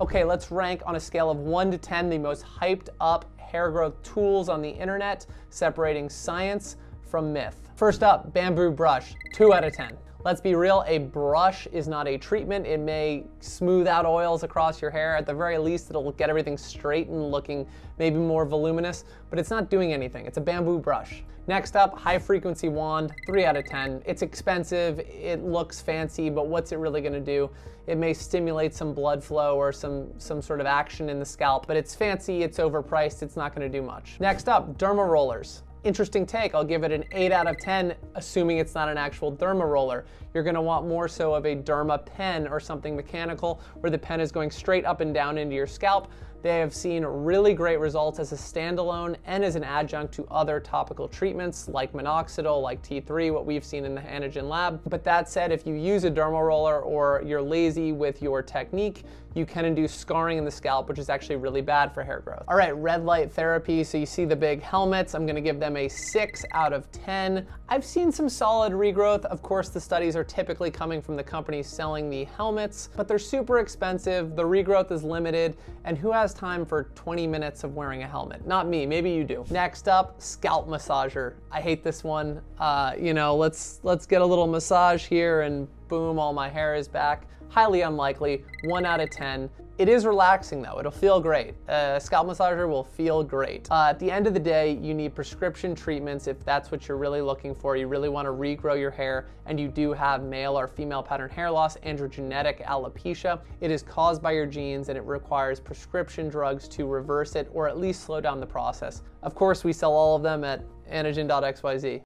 Okay, let's rank on a scale of 1 to 10 the most hyped up hair growth tools on the internet, separating science from myth. First up, bamboo brush, 2 out of 10. Let's be real, a brush is not a treatment. It may smooth out oils across your hair. At the very least, it'll get everything straightened looking maybe more voluminous, but it's not doing anything. It's a bamboo brush. Next up, high frequency wand, 3 out of 10. It's expensive, it looks fancy, but what's it really gonna do? It may stimulate some blood flow or some, some sort of action in the scalp, but it's fancy, it's overpriced, it's not gonna do much. Next up, derma rollers interesting take. I'll give it an 8 out of 10, assuming it's not an actual derma roller. You're gonna want more so of a derma pen or something mechanical where the pen is going straight up and down into your scalp. They have seen really great results as a standalone and as an adjunct to other topical treatments like minoxidil, like T3, what we've seen in the Anagen lab. But that said, if you use a derma roller or you're lazy with your technique, you can induce scarring in the scalp, which is actually really bad for hair growth. All right, red light therapy. So you see the big helmets. I'm gonna give them a six out of 10. I've seen some solid regrowth. Of course, the studies are typically coming from the companies selling the helmets, but they're super expensive. The regrowth is limited. And who has time for 20 minutes of wearing a helmet? Not me, maybe you do. Next up, scalp massager. I hate this one. Uh, you know, let's, let's get a little massage here and boom, all my hair is back. Highly unlikely, one out of 10. It is relaxing though, it'll feel great. A scalp massager will feel great. Uh, at the end of the day, you need prescription treatments if that's what you're really looking for. You really wanna regrow your hair and you do have male or female pattern hair loss, androgenetic alopecia. It is caused by your genes and it requires prescription drugs to reverse it or at least slow down the process. Of course, we sell all of them at anagen.xyz.